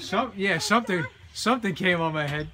Some yeah, something something came on my head.